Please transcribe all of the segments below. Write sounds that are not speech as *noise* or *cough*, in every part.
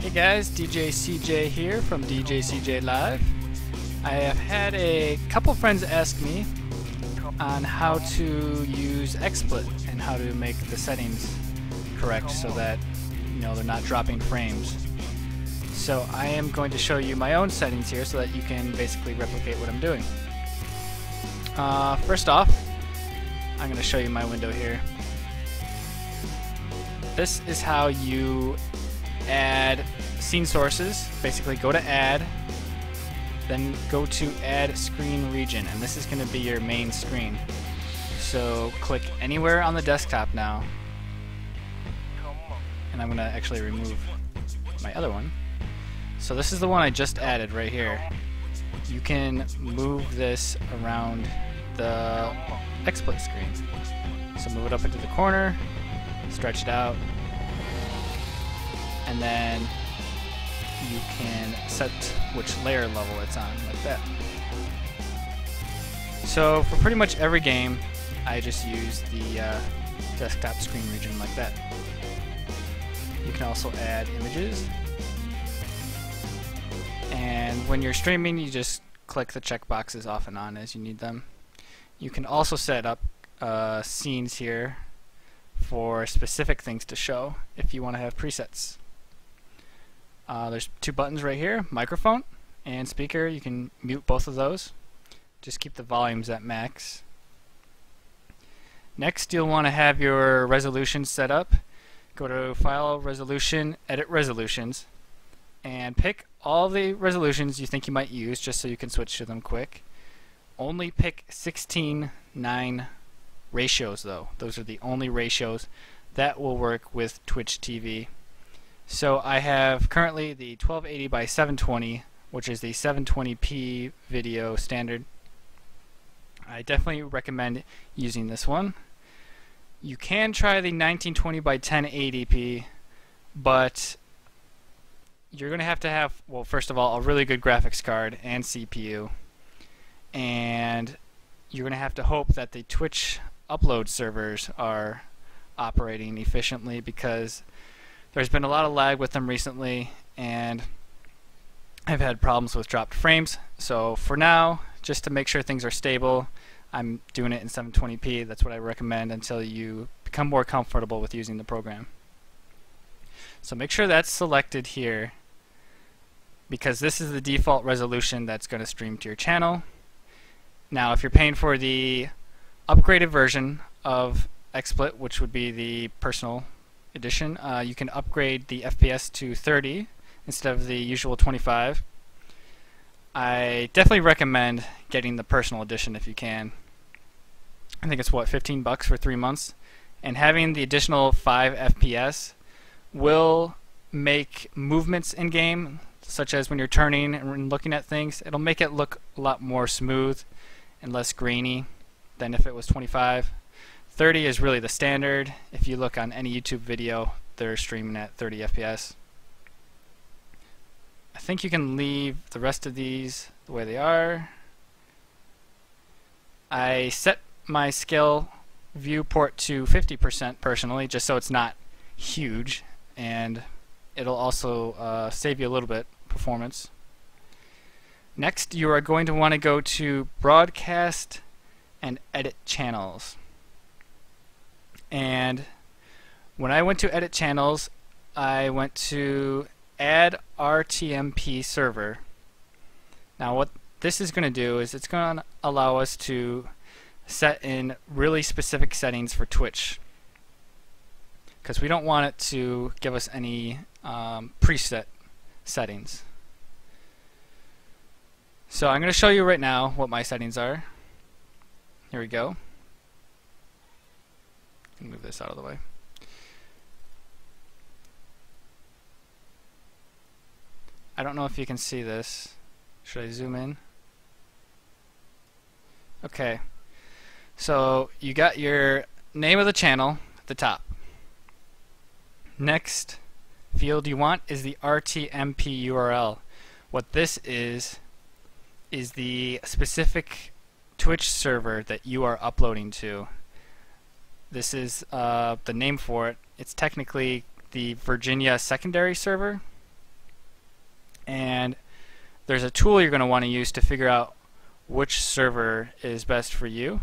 Hey guys, DJ CJ here from DJ CJ Live. I have had a couple friends ask me on how to use XSplit and how to make the settings correct so that you know they're not dropping frames. So I am going to show you my own settings here so that you can basically replicate what I'm doing. Uh, first off, I'm going to show you my window here. This is how you add scene sources. Basically, go to add, then go to add screen region, and this is going to be your main screen. So click anywhere on the desktop now, and I'm going to actually remove my other one. So this is the one I just added right here. You can move this around the XSplit screen. So move it up into the corner, stretch it out, and then you can set which layer level it's on, like that. So for pretty much every game, I just use the uh, desktop screen region like that. You can also add images. And when you're streaming, you just click the checkboxes off and on as you need them. You can also set up uh, scenes here for specific things to show if you want to have presets. Uh, there's two buttons right here, microphone and speaker. You can mute both of those. Just keep the volumes at max. Next, you'll want to have your resolution set up. Go to File, Resolution, Edit Resolutions, and pick all the resolutions you think you might use just so you can switch to them quick. Only pick 16:9 ratios though. Those are the only ratios that will work with Twitch TV. So I have currently the 1280 by 720, which is the 720p video standard. I definitely recommend using this one. You can try the 1920 by 1080p, but you're going to have to have, well, first of all, a really good graphics card and CPU. And you're going to have to hope that the Twitch upload servers are operating efficiently because there's been a lot of lag with them recently and I've had problems with dropped frames. So for now, just to make sure things are stable, I'm doing it in 720p. That's what I recommend until you become more comfortable with using the program. So make sure that's selected here because this is the default resolution that's going to stream to your channel. Now if you're paying for the upgraded version of XSplit, which would be the personal edition, uh, you can upgrade the FPS to 30 instead of the usual 25. I definitely recommend getting the personal edition if you can. I think it's what 15 bucks for three months, and having the additional 5 FPS will make movements in game, such as when you're turning and looking at things, it'll make it look a lot more smooth and less grainy than if it was 25. 30 is really the standard. If you look on any YouTube video, they're streaming at 30 FPS. I think you can leave the rest of these the way they are. I set my scale viewport to 50% personally, just so it's not huge, and it'll also uh, save you a little bit performance. Next, you are going to want to go to Broadcast and Edit Channels. And when I went to Edit Channels, I went to Add RTMP Server. Now what this is going to do is it's going to allow us to set in really specific settings for Twitch because we don't want it to give us any um, preset settings. So I'm going to show you right now what my settings are. Here we go. Move this out of the way. I don't know if you can see this. Should I zoom in? Okay. So you got your name of the channel at the top. Next field you want is the RTMP URL. What this is is the specific Twitch server that you are uploading to. This is uh, the name for it. It's technically the Virginia secondary server. And there's a tool you're going to want to use to figure out which server is best for you.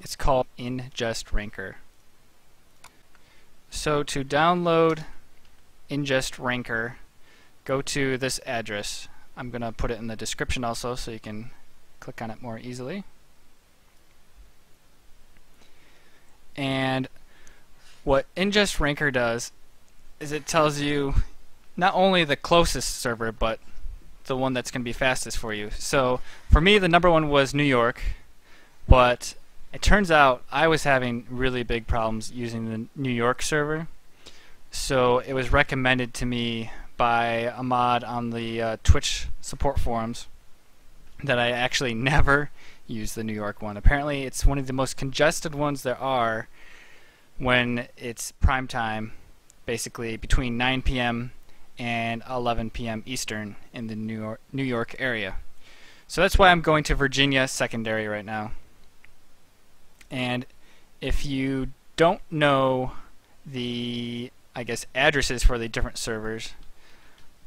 It's called Ingest Ranker. So to download Ingest Ranker, go to this address. I'm going to put it in the description also so you can click on it more easily. And what Ingest Ranker does is it tells you not only the closest server, but the one that's going to be fastest for you. So for me, the number one was New York, but it turns out I was having really big problems using the New York server. So it was recommended to me by a mod on the uh, Twitch support forums that I actually *laughs* never use the New York one. Apparently, it's one of the most congested ones there are when it's prime time, basically between 9 p.m. and 11 p.m. Eastern in the New York, New York area. So that's why I'm going to Virginia secondary right now. And if you don't know the, I guess, addresses for the different servers,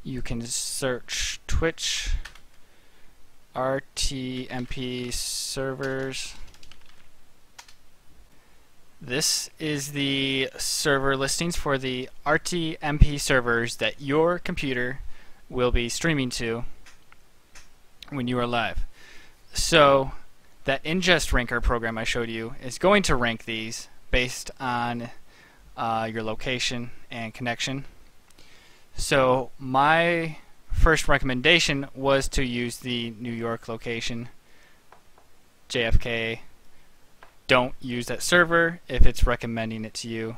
you can search Twitch RTMP servers. This is the server listings for the RTMP servers that your computer will be streaming to when you are live. So that ingest ranker program I showed you is going to rank these based on uh, your location and connection. So my first recommendation was to use the New York location, JFK. Don't use that server if it's recommending it to you.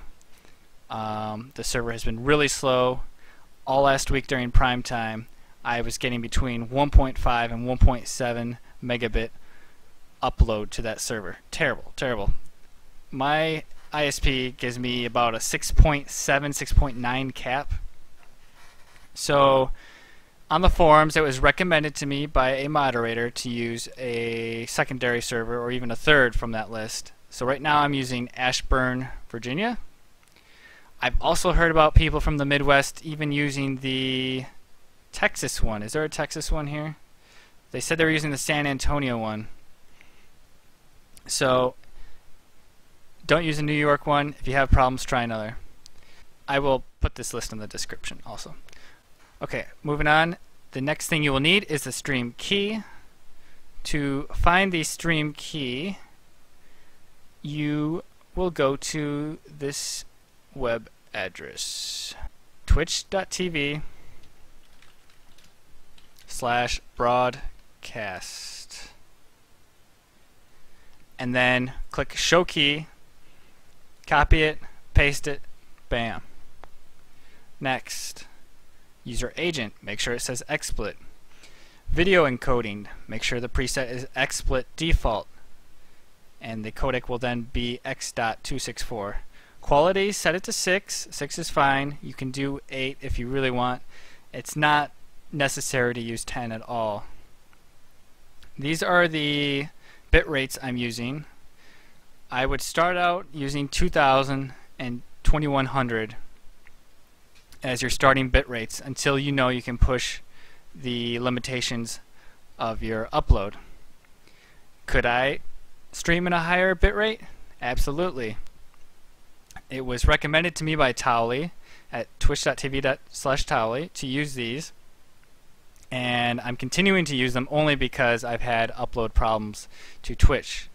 Um, the server has been really slow. All last week during prime time, I was getting between 1.5 and 1.7 megabit upload to that server. Terrible, terrible. My ISP gives me about a 6.7, 6.9 cap. So on the forums, it was recommended to me by a moderator to use a secondary server or even a third from that list. So right now I'm using Ashburn, Virginia. I've also heard about people from the Midwest even using the Texas one. Is there a Texas one here? They said they were using the San Antonio one. So don't use a New York one. If you have problems, try another. I will put this list in the description also. Okay, moving on. The next thing you will need is the stream key. To find the stream key, you will go to this web address twitch.tv slash broadcast and then click show key copy it paste it bam next User agent, make sure it says XSplit. Video encoding, make sure the preset is XSplit default. And the codec will then be X.264. Quality, set it to 6. 6 is fine. You can do 8 if you really want. It's not necessary to use 10 at all. These are the bit rates I'm using. I would start out using 2000 and 2100 as your starting bit rates until you know you can push the limitations of your upload. Could I stream in a higher bit rate? Absolutely. It was recommended to me by Towelie at twitch.tv slash Towelie to use these and I'm continuing to use them only because I've had upload problems to Twitch.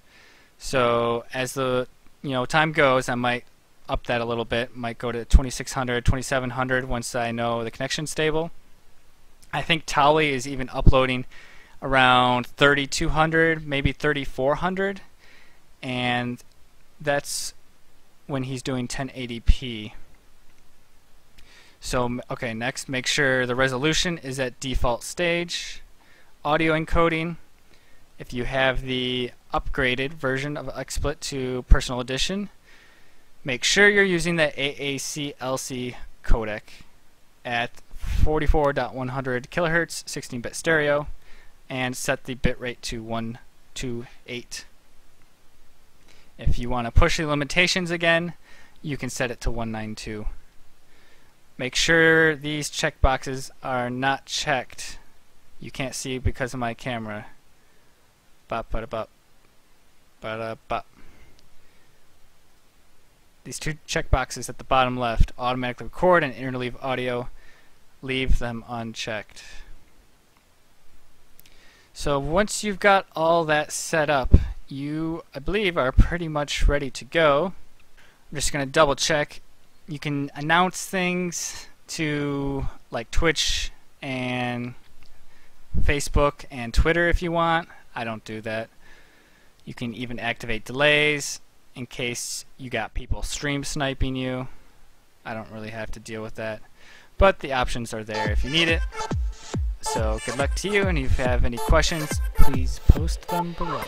So as the you know time goes, I might up that a little bit. Might go to 2600, 2700 once I know the connection's stable. I think Towelie is even uploading around 3200, maybe 3400, and that's when he's doing 1080p. So, okay, next, make sure the resolution is at default stage. Audio encoding, if you have the upgraded version of XSplit to Personal Edition, Make sure you're using the AAC-LC codec at 44.100 kilohertz, 16-bit stereo, and set the bitrate to 128. If you want to push the limitations again, you can set it to 192. Make sure these checkboxes are not checked. You can't see because of my camera. These two checkboxes at the bottom left, automatically record and interleave audio, leave them unchecked. So once you've got all that set up, you, I believe, are pretty much ready to go. I'm just going to double check. You can announce things to like Twitch and Facebook and Twitter if you want. I don't do that. You can even activate delays in case you got people stream sniping you. I don't really have to deal with that. But the options are there if you need it. So good luck to you, and if you have any questions, please post them below.